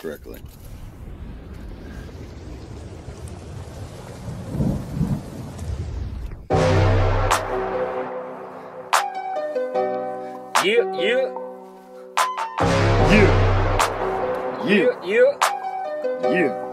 correctly. Yeah, yeah, Yeah, yeah, yeah. yeah.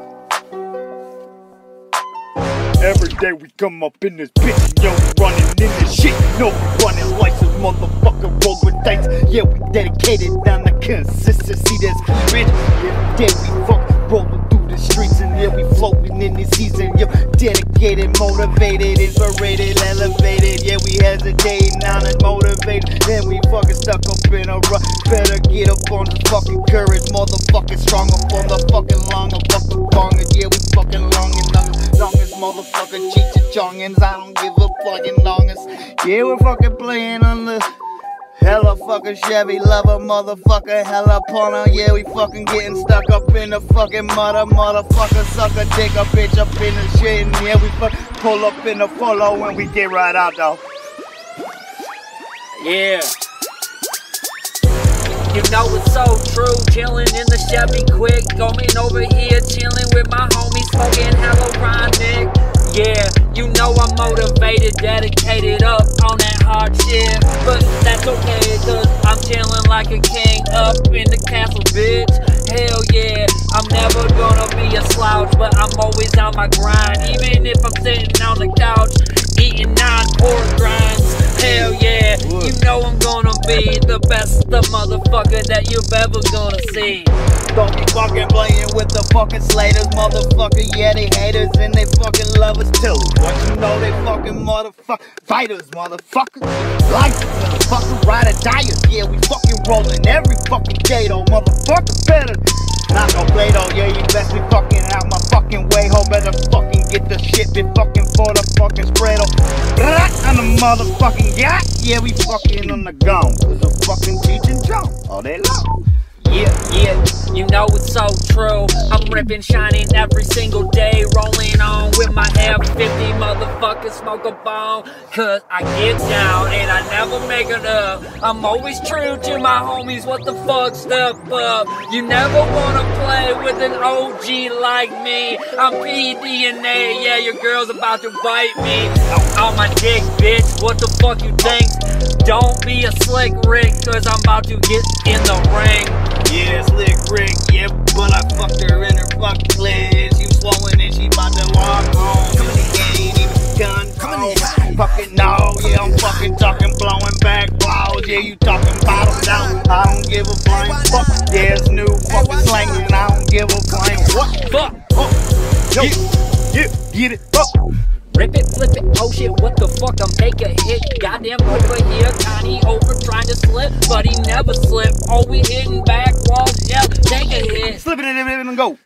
Every day we come up in this bitch and yo, running in this shit. no running like some motherfucker roll with dice. Yeah, we dedicated down the consistency that's bitch. Day we fuck rolling through the streets and yeah, we floating in this season. Yo, dedicated, motivated, inspirated, elevated. Yeah, we hesitate, not motivated. Then we fucking stuck up in a rut. Better get up on the fucking courage, motherfucking strong up on the fucking long, fucking long. Yeah, we fucking long and long longest motherfucker cheat your chongins. I don't give a fucking longest. Yeah, we're fucking playing on the hella fucking Chevy lover, motherfucker, hella porno. Yeah, we fucking getting stuck up in the fucking mother, motherfucker, sucker dick a bitch up in the shit. And yeah, we fuck pull up in the follow when we get right out though. Yeah. You know it's so true, chillin' in the Chevy quick, going over here, chillin' with my homies, smoking hello motivated, dedicated up on that hard shit, but that's okay, cause I'm chilling like a king up in the castle, bitch. Hell yeah, I'm never gonna be a slouch, but I'm always on my grind, even if I'm sitting on the couch, eating nine pork grinds. Hell yeah, you know I'm gonna be the best the motherfucker that you've ever gonna see. Don't be fucking playing with the fucking slaters, motherfucker. Yeah, they haters and they fucking lovers too. What you know, they fucking motherfucker fighters, motherfucker. Life, motherfucker, ride or die. Yeah, we fucking rolling every fucking day, though, motherfucker. Better not no play though. Yeah, you best be fucking out my fucking way. Ho, better fucking the shit be fucking for the fucking spread. On the motherfucking yacht. Yeah, we fucking on the gone. Cause I'm fucking teaching John all day long. Yeah, yeah, you know it's so true. I'm ripping, shining every single day, rolling on with my F50 motherfucker, smoke a bone. Cause I get down and I never make it up. I'm always true to my homies, what the fuck, step up. You never wanna play with an OG like me. I'm PDNA, yeah, your girl's about to bite me. On my dick, bitch, what the fuck you think? Don't be a slick Rick, cause I'm about to get in the ring. Yeah, slick Rick, yeah, but I fucked her in her No, yeah, I'm fucking talking, blowing back balls. Yeah, you talking bottles down. I don't give a flying fuck. Yeah, it's new fucking slang, and I don't give a flying what. Fuck! Oh, yo, yeah, get it. Rip it, flip it, oh shit, what the fuck, I'm take a hit. Goddamn over here, Connie over trying to slip, but he never slip, oh we hitting back walls, yeah, take a hit. Slip it in and go.